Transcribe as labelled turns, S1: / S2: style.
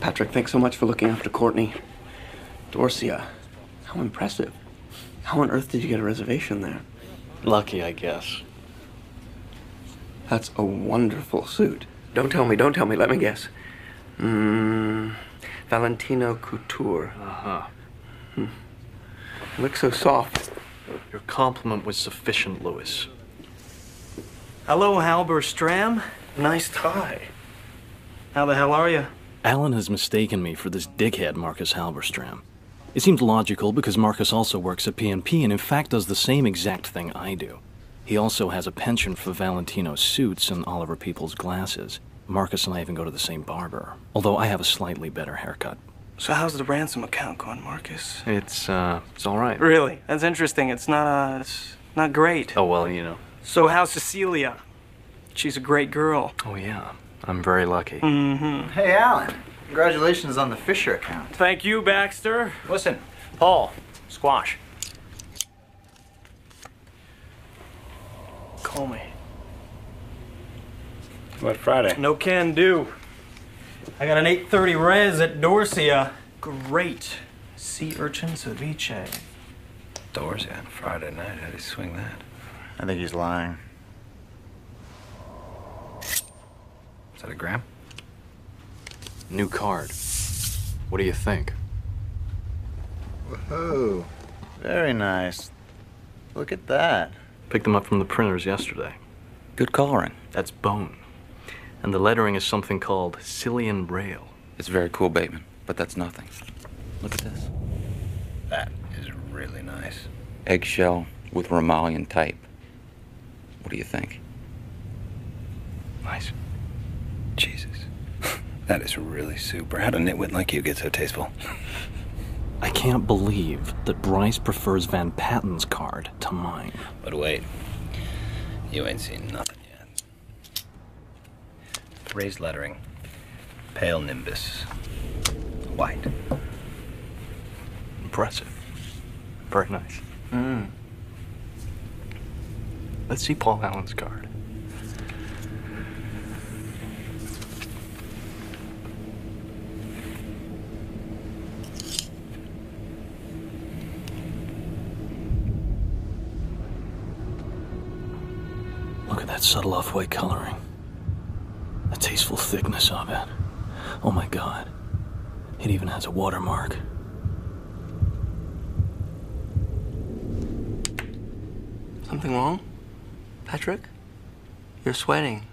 S1: Patrick, thanks so much for looking after Courtney. Dorsia, how impressive. How on earth did you get a reservation there?
S2: Lucky, I guess.
S1: That's a wonderful suit. Don't tell me, don't tell me, let me guess. Mmm. Valentino Couture.
S2: Uh huh.
S1: Hmm. Looks so soft.
S2: Your compliment was sufficient, Louis.
S3: Hello, Halberstram.
S1: Nice tie.
S3: How the hell are you?
S2: Alan has mistaken me for this dickhead Marcus Halberstram. It seems logical because Marcus also works at P&P and in fact does the same exact thing I do. He also has a penchant for Valentino suits and Oliver Peoples glasses. Marcus and I even go to the same barber, although I have a slightly better haircut.
S3: So how's the ransom account going, Marcus?
S2: It's, uh, it's all right.
S3: Really? That's interesting. It's not, uh, it's not great.
S2: Oh, well, you know.
S3: So how's Cecilia? She's a great girl.
S2: Oh, yeah. I'm very lucky.
S3: Mm-hmm.
S4: Hey, Alan. Congratulations on the Fisher account.
S3: Thank you, Baxter.
S5: Listen, Paul, squash.
S3: Call me.
S5: What, Friday?
S3: No can do. I got an 830 res at Dorsia. Great. Sea urchin ceviche.
S5: Dorsia on Friday night. How do you swing that?
S4: I think he's lying.
S5: That a gram?
S2: New card. What do you think?
S4: Whoa. Very nice. Look at that.
S2: Picked them up from the printers yesterday.
S5: Good coloring.
S2: That's bone. And the lettering is something called Silian Rail.
S5: It's very cool, Bateman, but that's nothing. Look at this. That is really nice. Eggshell with Romalian type. What do you think?
S2: Nice.
S5: Jesus. that is really super. How'd a nitwit like you get so tasteful?
S2: I can't believe that Bryce prefers Van Patten's card to mine.
S5: But wait, you ain't seen nothing yet. Raised lettering, pale nimbus, white.
S2: Impressive. Very nice.
S1: Hmm.
S2: Let's see Paul Allen's card. At that subtle off-white coloring. The tasteful thickness of it. Oh my god. It even has a watermark.
S1: Something wrong? Patrick? You're sweating.